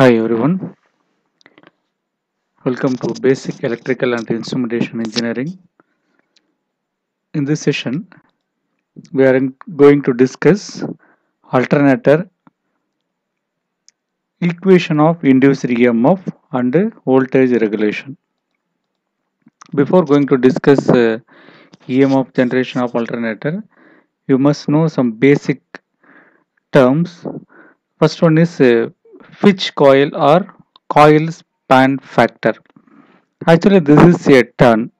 Hi everyone, welcome to Basic Electrical and Instrumentation Engineering. In this session, we are going to discuss alternator, equation of induced EMF and voltage regulation. Before going to discuss uh, EMF generation of alternator, you must know some basic terms. First one is uh, Pitch coil or coil span factor. Actually, this is a turn.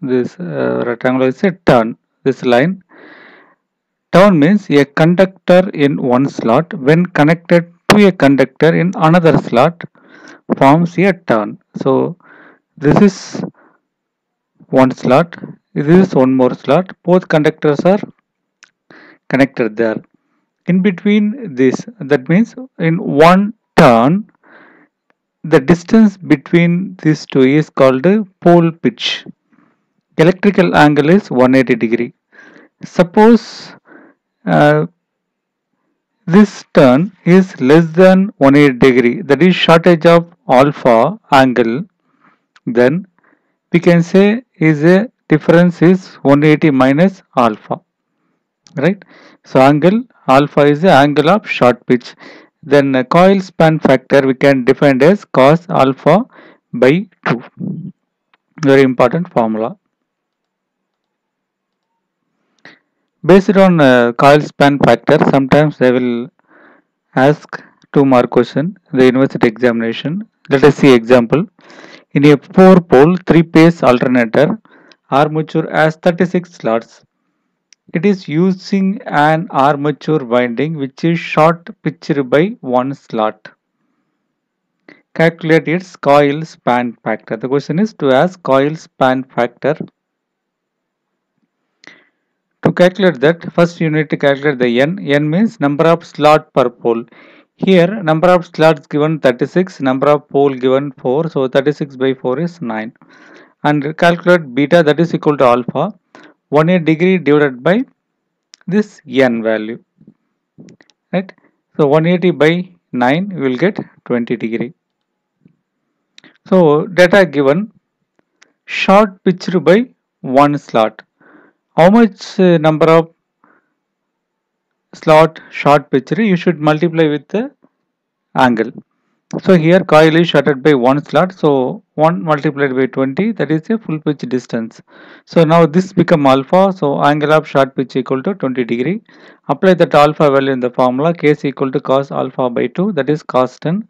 This uh, rectangle is a turn. This line. Turn means a conductor in one slot when connected to a conductor in another slot forms a turn. So, this is one slot. This is one more slot. Both conductors are connected there. In between this, that means in one turn, the distance between these two is called the pole pitch. Electrical angle is 180 degree. Suppose uh, this turn is less than 180 degree, that is shortage of alpha angle, then we can say is a difference is 180 minus alpha, right? So angle alpha is the angle of short pitch. Then uh, coil span factor we can define as cos alpha by 2. Very important formula. Based on uh, coil span factor, sometimes they will ask two mark question the university examination. Let us see example. In a 4 pole 3 phase alternator, armature has 36 slots. It is using an armature winding which is short pitched by one slot. Calculate its coil span factor. The question is to ask coil span factor. To calculate that, first you need to calculate the n. n means number of slot per pole. Here, number of slots given 36, number of pole given 4. So, 36 by 4 is 9. And calculate beta that is equal to alpha. 180 degree divided by this n value. Right. So, 180 by 9 you will get 20 degree. So, data given short pitched by one slot. How much uh, number of slot short pitched you should multiply with the angle. So here coil is shorted by one slot. So 1 multiplied by 20 that is a full pitch distance. So now this become alpha. So angle of short pitch equal to 20 degree. Apply that alpha value in the formula. K is equal to cos alpha by 2 that is cos 10.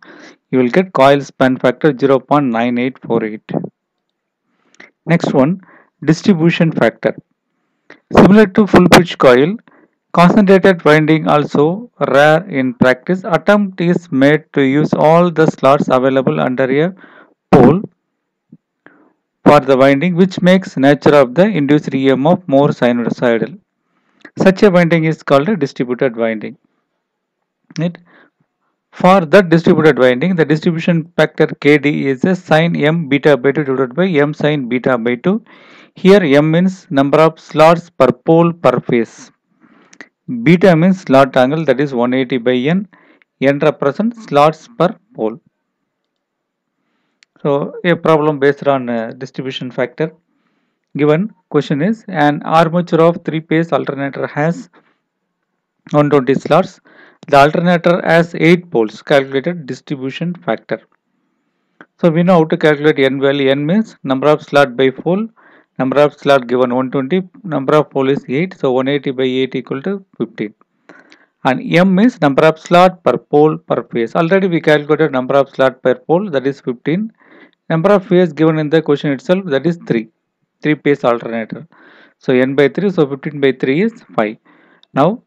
You will get coil span factor 0.9848. Next one distribution factor. Similar to full pitch coil, concentrated winding also rare in practice. Attempt is made to use all the slots available under a pole for the winding which makes nature of the induced EMF more sinusoidal. Such a winding is called a distributed winding. For that distributed winding, the distribution factor KD is a sine m beta by 2 divided by m sine beta by 2. Here m means number of slots per pole per phase. Beta means slot angle that is 180 by n. n represents slots per pole. So a problem based on uh, distribution factor. Given question is an armature of three phase alternator has 120 slots. The alternator has 8 poles. Calculated distribution factor. So we know how to calculate n value. n means number of slot by pole. Number of slot given 120. Number of pole is 8. So 180 by 8 equal to 15. And m is number of slot per pole per phase. Already we calculated number of slot per pole that is 15. Number of phase given in the question itself that is 3. 3 phase alternator. So n by 3. So 15 by 3 is 5. Now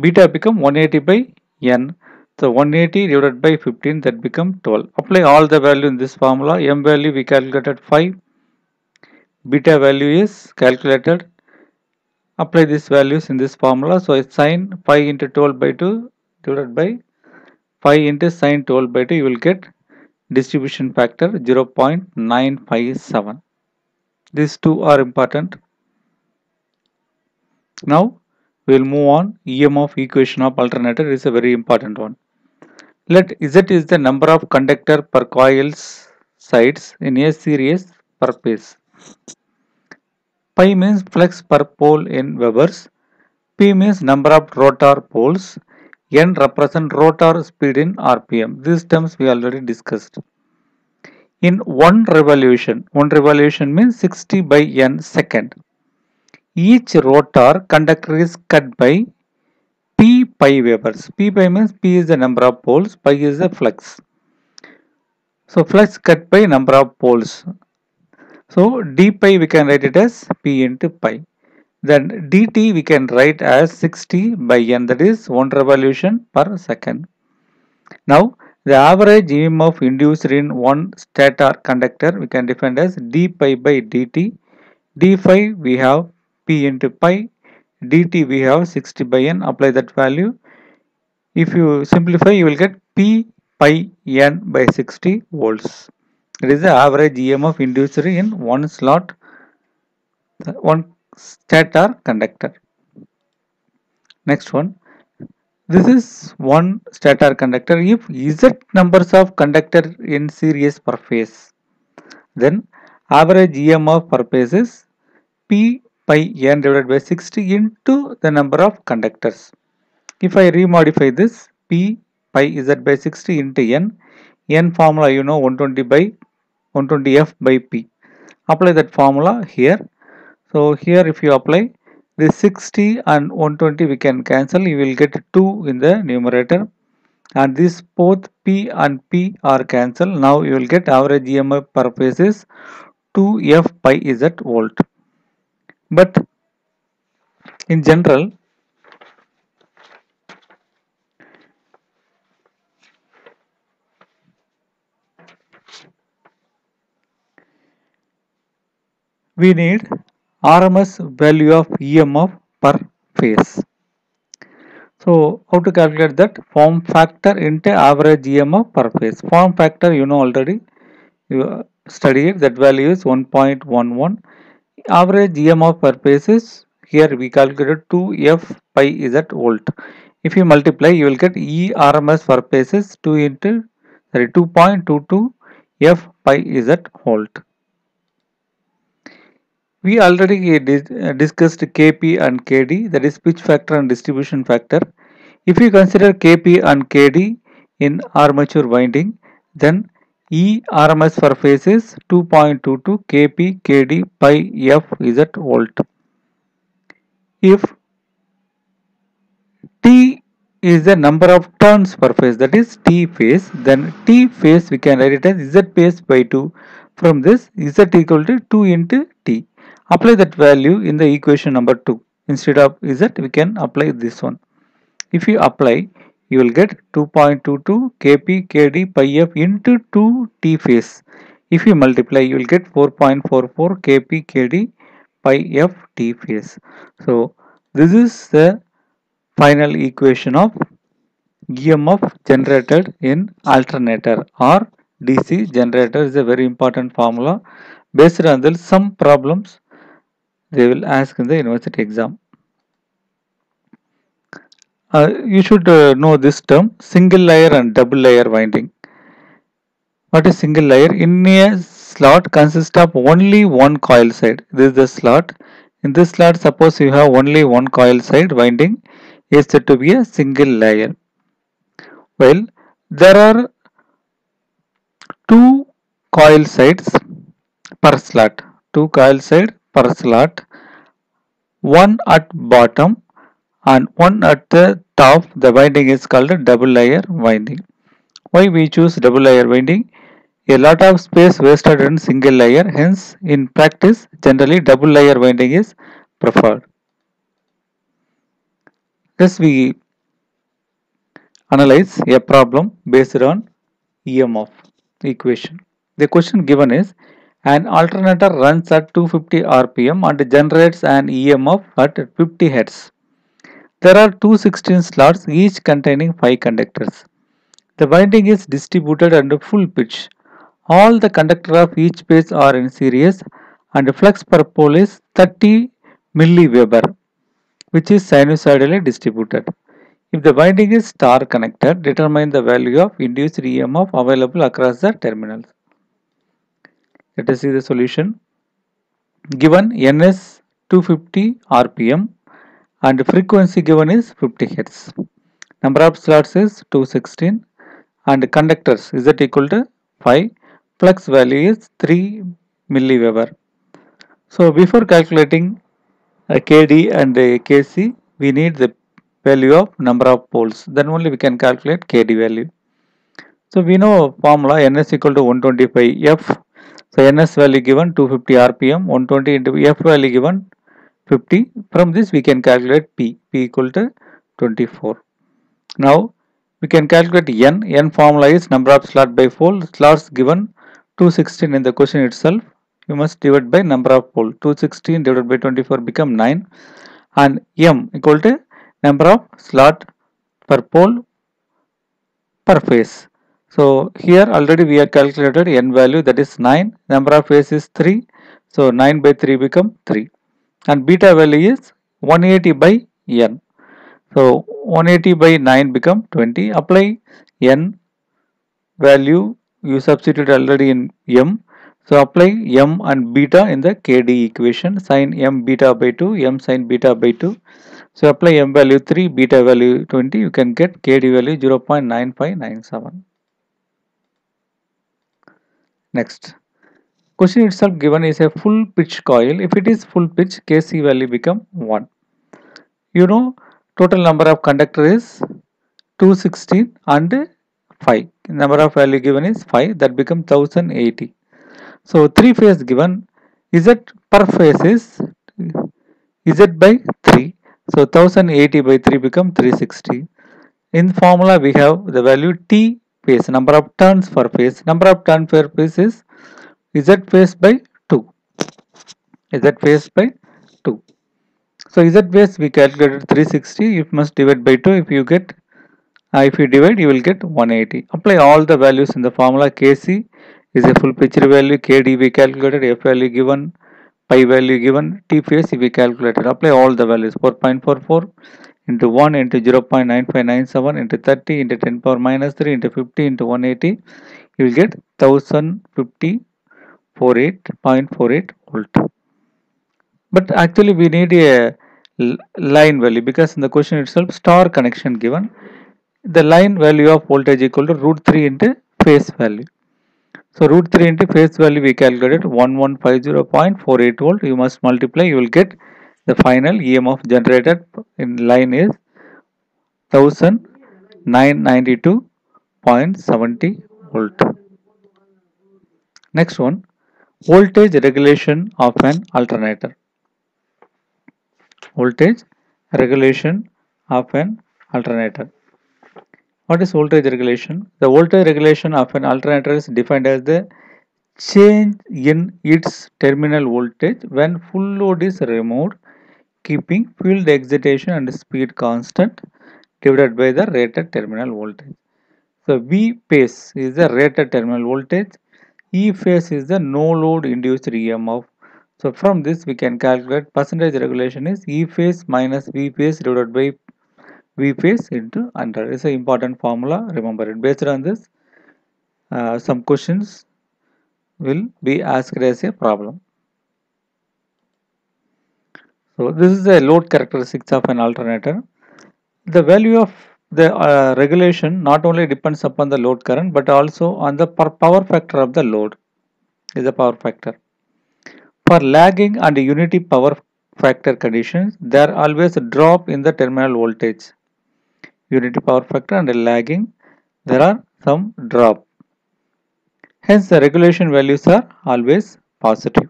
beta become 180 by n. So 180 divided by 15 that become 12. Apply all the value in this formula. m value we calculated 5. Beta value is calculated. Apply these values in this formula. So it's sine 5 into 12 by 2 divided by 5 into sine 12 by 2 you will get distribution factor 0.957. These two are important. Now we will move on EMF equation of alternator is a very important one. Let Z is the number of conductor per coil's sides in a series per phase. Pi means flux per pole in Webers. P means number of rotor poles. N represent rotor speed in RPM. These terms we already discussed. In one revolution, one revolution means 60 by N second. Each rotor conductor is cut by P pi Webers. P pi means P is the number of poles, pi is the flux. So flux cut by number of poles. So d pi we can write it as P into pi. Then dt we can write as 60 by n that is 1 revolution per second. Now the average EMF induced in one stator conductor we can define as d pi by dt. d phi we have p into pi, dt we have 60 by n. Apply that value. If you simplify you will get p pi n by 60 volts. It is the average EMF induced in one slot, one stator conductor. Next one. This is one stator conductor. If Z numbers of conductor in series per phase, then average EMF per phase is P pi n divided by 60 into the number of conductors. If I remodify this, P pi Z by 60 into n, n formula you know 120 by 120 F by P. Apply that formula here. So here if you apply this 60 and 120 we can cancel you will get 2 in the numerator and this both P and P are cancelled now you will get average EMF per phase is 2 F pi Z volt but in general we need RMS value of EMF per phase. So how to calculate that? Form factor into average EMF per phase. Form factor you know already. You uh, study it. That value is 1.11. Average EMF per phase is here we calculated 2F pi is Z volt. If you multiply you will get E RMS per phase is 2 into sorry 2.22 F pi is Z volt. We already uh, uh, discussed Kp and Kd that is pitch factor and distribution factor. If you consider Kp and Kd in armature winding then E RMS per phase is 2.22 Kp Kd pi F Z volt. If T is the number of turns per phase that is T phase then T phase we can write it as Z phase by 2 from this Z equal to 2 into apply that value in the equation number 2 instead of z we can apply this one. If you apply you will get 2.22 kp kd pi f into 2 t phase. If you multiply you will get 4.44 kp kd pi f t phase. So this is the final equation of EMF generated in alternator or DC generator. Is a very important formula based on this some problems they will ask in the university exam. Uh, you should uh, know this term single layer and double layer winding. What is single layer? In a slot consists of only one coil side. This is the slot. In this slot, suppose you have only one coil side winding is said to be a single layer. Well, there are two coil sides per slot. Two coil side per slot one at bottom and one at the top. The winding is called double layer winding. Why we choose double layer winding? A lot of space wasted in single layer. Hence in practice generally double layer winding is preferred. Thus we analyze a problem based on EMF equation. The question given is an alternator runs at 250 rpm and generates an EMF at 50 Hz. There are two 16 slots each containing 5 conductors. The winding is distributed under full pitch. All the conductors of each phase are in series and the flux per pole is 30 milliweber which is sinusoidally distributed. If the winding is star connected, determine the value of induced EMF available across the terminals. Let us see the solution. Given NS 250 RPM and frequency given is 50 hertz Number of slots is 216 and conductors Z equal to 5. Flux value is 3 milliweber. So before calculating a KD and KC, we need the value of number of poles. Then only we can calculate KD value. So we know formula NS equal to 125 F. So NS value given 250 RPM, 120 into F value given 50. From this we can calculate P. P equal to 24. Now we can calculate N. N formula is number of slot by pole. Slots given 216 in the question itself you must divide by number of pole 216 divided by 24 become 9 and m equal to number of slot per pole per phase so here already we have calculated n value that is 9 number of phase is 3 so 9 by 3 become 3 and beta value is 180 by n. So 180 by 9 become 20 apply n value you substitute already in m. So apply m and beta in the KD equation. Sin m beta by 2 m sin beta by 2. So apply m value 3 beta value 20 you can get KD value 0.9597. Next question itself given is a full pitch coil if it is full pitch KC value become 1. You know total number of conductor is 216 and 5 number of value given is 5 that become 1080 so 3 phase given is Z per phase is Z by 3. So 1080 by 3 become 360. In formula we have the value T phase number of turns per phase. Number of turn per phase is Z phase by 2. Z phase by 2. So Z phase we calculated 360. You must divide by 2. If you get uh, if you divide you will get 180. Apply all the values in the formula Kc is a full pitch value kd we calculated f value given pi value given t phase we calculated apply all the values 4.44 into 1 into 0.9597 into 30 into 10 power minus 3 into 50 into 180 you will get 1050 48.48 volt but actually we need a line value because in the question itself star connection given the line value of voltage equal to root 3 into phase value so root 3 into phase value we calculated 1150.48 volt. You must multiply. You will get the final EMF generated in line is 1992.70 volt. Next one voltage regulation of an alternator. Voltage regulation of an alternator. What is voltage regulation? The voltage regulation of an alternator is defined as the change in its terminal voltage when full load is removed keeping field excitation and speed constant divided by the rated terminal voltage. So V phase is the rated terminal voltage, E phase is the no load induced EMF. So from this we can calculate percentage regulation is E phase minus V phase divided by V phase into 100 is an important formula remember it based on this uh, some questions will be asked as a problem so this is the load characteristics of an alternator. The value of the uh, regulation not only depends upon the load current but also on the power factor of the load is the power factor. For lagging and unity power factor conditions there always a drop in the terminal voltage. Unity power factor and lagging there are some drop. Hence the regulation values are always positive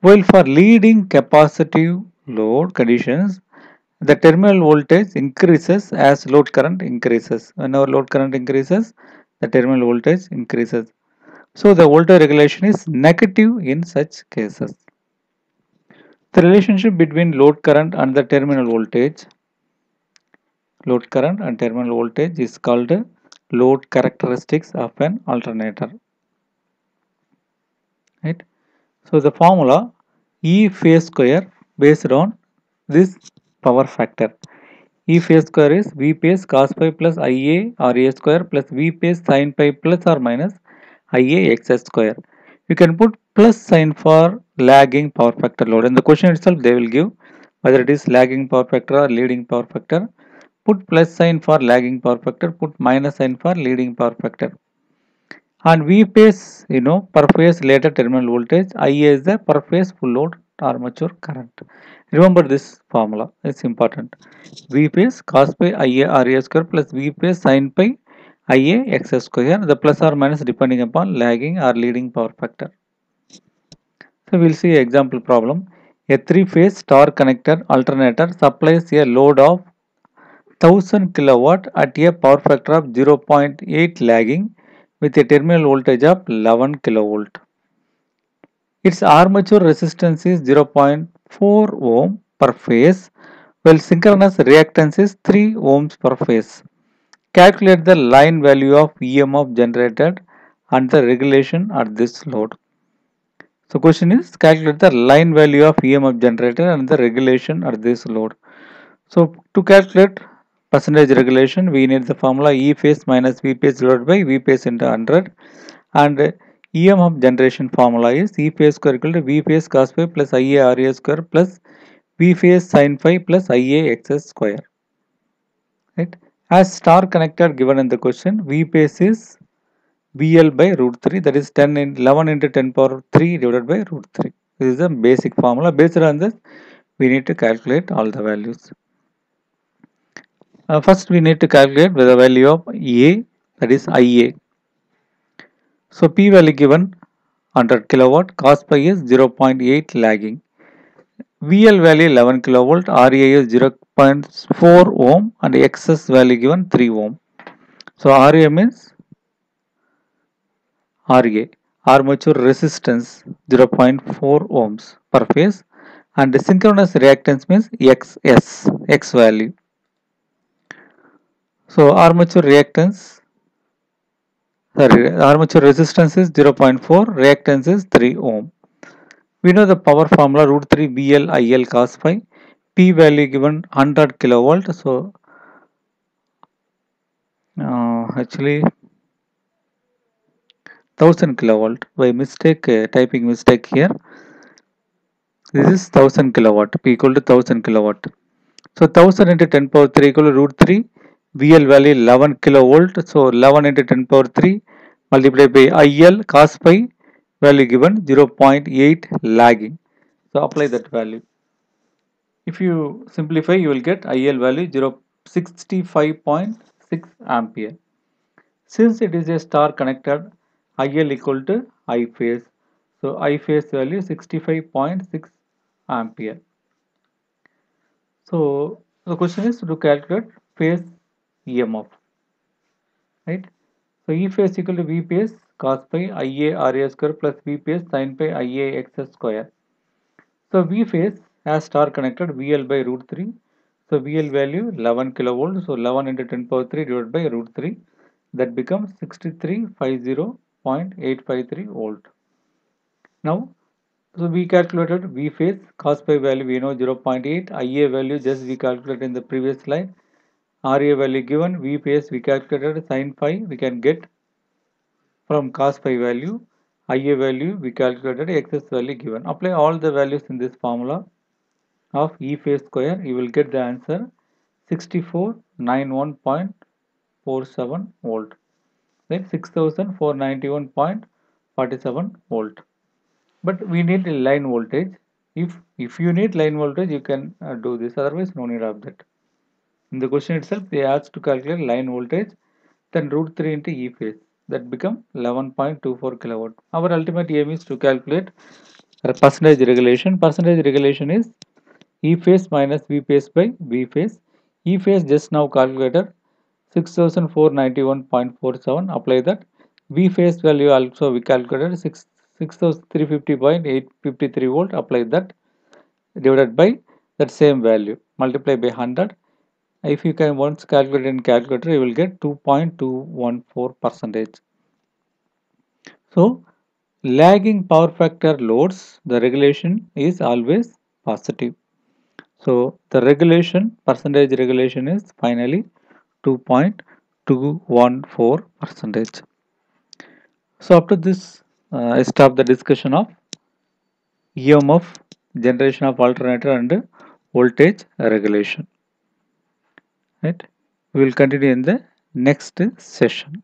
while for leading capacitive load conditions the terminal voltage increases as load current increases. Whenever load current increases the terminal voltage increases. So the voltage regulation is negative in such cases. The relationship between load current and the terminal voltage load current and terminal voltage is called load characteristics of an alternator. Right so the formula e phase square based on this power factor E phase square is V phase cos pi plus IA RA square plus V phase sin pi plus or minus IA XS square. You can put plus sign for lagging power factor load. In the question itself, they will give whether it is lagging power factor or leading power factor. Put plus sign for lagging power factor, put minus sign for leading power factor. And V phase, you know, per phase later terminal voltage, IA is the per phase full load armature current. Remember this formula, it's important. V phase cos pi IA RA square plus V phase sin pi IA x square, the plus or minus depending upon lagging or leading power factor. So we'll see example problem. A three-phase star connected alternator supplies a load of 1000 kilowatt at a power factor of 0.8 lagging with a terminal voltage of 11 kilovolt. Its armature resistance is 0.4 ohm per phase while synchronous reactance is 3 ohms per phase. Calculate the line value of EMF generated and the regulation at this load. So question is calculate the line value of EMF generated and the regulation at this load. So to calculate percentage regulation we need the formula E phase minus V phase divided by V phase into 100 and EMF generation formula is E phase square equal to V phase cos phi plus IA RA square plus V phase sin phi plus IA XS square. Right. As star connected given in the question, V phase is VL by root 3 that is 10 in 11 into 10 power 3 divided by root 3. This is a basic formula. Based on this, we need to calculate all the values. Uh, first, we need to calculate the value of A that is IA. So, P value given 100 kilowatt, cos pi is 0.8 lagging. VL value 11 kilovolt, RA is 0.4 ohm and XS value given 3 ohm. So RA means RA, armature resistance 0.4 ohms per phase and the synchronous reactance means XS, X value. So armature reactance, sorry, armature resistance is 0.4, reactance is 3 ohm. We know the power formula root 3 VL IL cos phi. P value given 100 kilovolt. So uh, actually 1000 kilovolt by mistake uh, typing mistake here. This is 1000 kilowatt. P equal to 1000 kilowatt. So 1000 into 10 power 3 equal to root 3. VL value 11 kilovolt. So 11 into 10 power 3 multiplied by IL cos phi value given 0.8 lagging. So apply that value. If you simplify, you will get IL value 065.6 ampere. Since it is a star connected, IL equal to I phase. So I phase value 65.6 ampere. So the question is to calculate phase EMF, right? So E phase equal to V phase cos pi IA RA square plus V phase sin pi IA XS square. So V phase has star connected VL by root 3. So VL value 11 kilovolt. So 11 into 10 power 3 divided by root 3. That becomes 6350.853 volt. Now, so we calculated V phase cos pi value we know 0.8. IA value just we calculated in the previous slide. RA value given V phase we calculated sin phi we can get from cos phi value. IA value we calculated XS value given. Apply all the values in this formula of E phase square. You will get the answer 6491.47 volt. Then 6491.47 volt. But we need line voltage. If if you need line voltage you can uh, do this. Otherwise no need of that in the question itself they asked to calculate line voltage then root 3 into E phase. That become 11.24 kilowatt. Our ultimate aim is to calculate percentage regulation. Percentage regulation is E phase minus V phase by V phase. E phase just now calculated 6491.47 apply that. V phase value also we calculated 6 6350.853 volt. Apply that. Divided by that same value. Multiply by 100 if you can once calculate in calculator you will get 2.214 percentage so lagging power factor loads the regulation is always positive So the regulation percentage regulation is finally 2.214 percentage. So after this uh, I stop the discussion of EMF generation of alternator and voltage regulation. Right. We will continue in the next session.